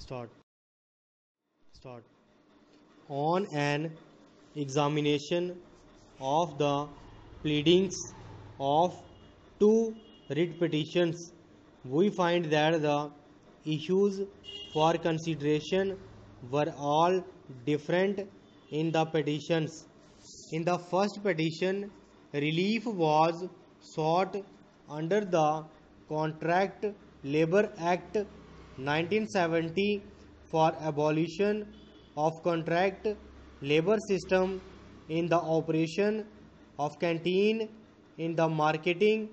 start. Start. On an examination of the pleadings of two writ petitions we find that the issues for consideration were all different in the petitions. In the first petition relief was sought under the contract labor act 1970 for abolition of contract labor system in the operation of canteen in the marketing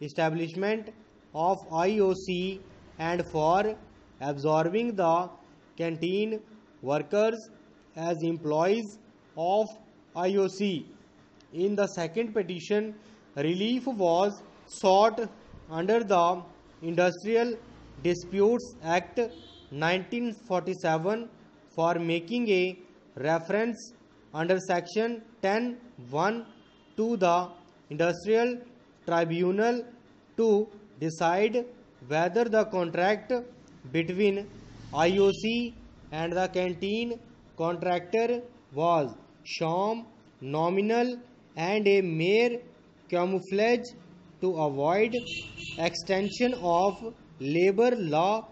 establishment of IOC and for absorbing the canteen workers as employees of IOC. In the second petition, relief was sought under the Industrial Disputes Act 1947 for making a reference under section 10.1 to the Industrial Tribunal to decide whether the contract between IOC and the canteen contractor was sham, nominal, and a mere camouflage to avoid extension of labor law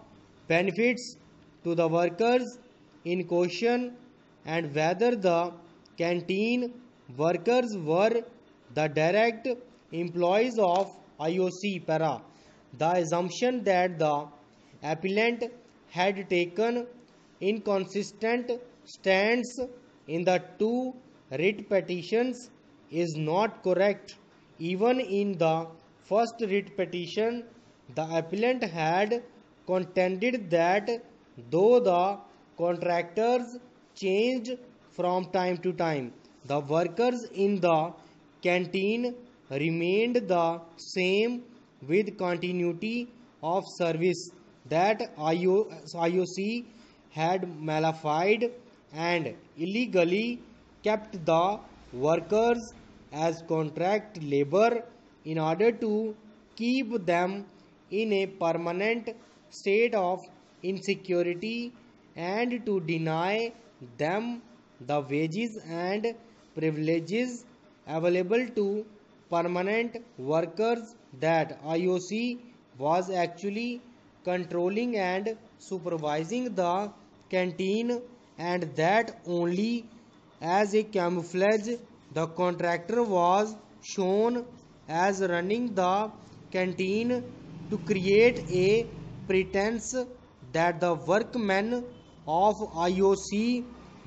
benefits to the workers in question and whether the canteen workers were the direct employees of IOC para. The assumption that the appellant had taken inconsistent stands in the two writ petitions is not correct. Even in the first writ petition, the appellant had contended that though the contractors changed from time to time, the workers in the canteen remained the same with continuity of service that IOC had malafide and illegally kept the workers as contract labor in order to keep them in a permanent state of insecurity and to deny them the wages and privileges available to permanent workers that IOC was actually controlling and supervising the canteen and that only as a camouflage the contractor was shown as running the canteen to create a pretense that the workmen of IOC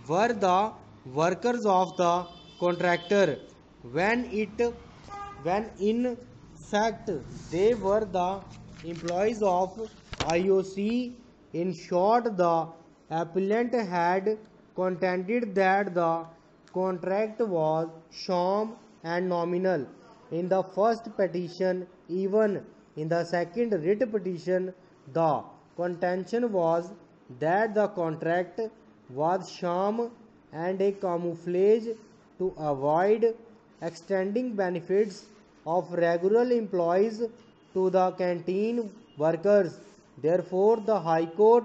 were the workers of the contractor. When it when in fact they were the employees of IOC in short the appellant had contended that the contract was sham and nominal. In the first petition even in the second writ petition the contention was that the contract was sham and a camouflage to avoid extending benefits of regular employees to the canteen workers. Therefore, the High Court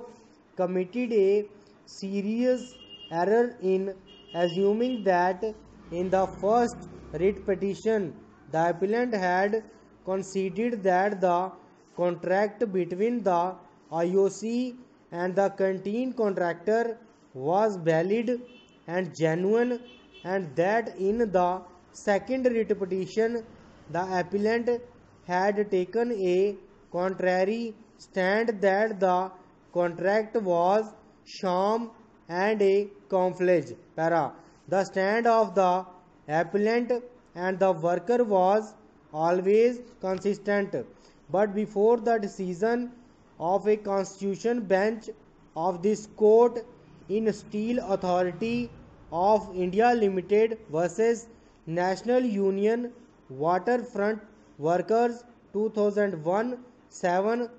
committed a serious error in assuming that in the first writ petition the appellant had conceded that the contract between the IOC and the canteen contractor was valid and genuine and that in the second writ petition the appellant had taken a contrary stand that the contract was sham and a camouflage para the stand of the appellant and the worker was always consistent. But before the decision of a constitution bench of this court in steel authority of india limited versus national union waterfront workers 2001 7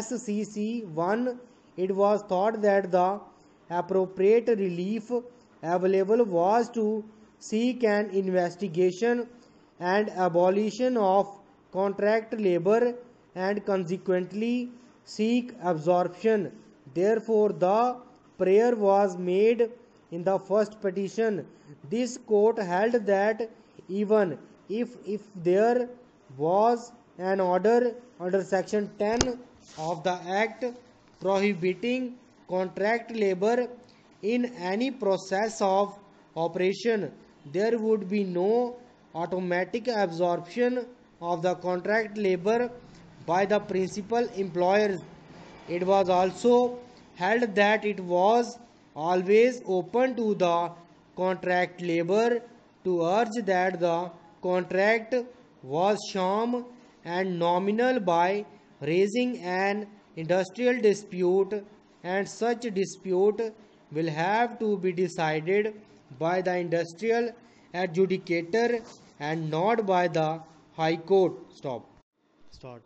scc 1 it was thought that the appropriate relief available was to seek an investigation and abolition of contract labor and consequently seek absorption Therefore, the prayer was made in the first petition. This court held that even if, if there was an order under section 10 of the act prohibiting contract labor in any process of operation there would be no automatic absorption of the contract labor by the principal employers it was also held that it was always open to the contract labor to urge that the contract was sham and nominal by raising an industrial dispute and such dispute will have to be decided by the industrial adjudicator and not by the high court. Stop. Start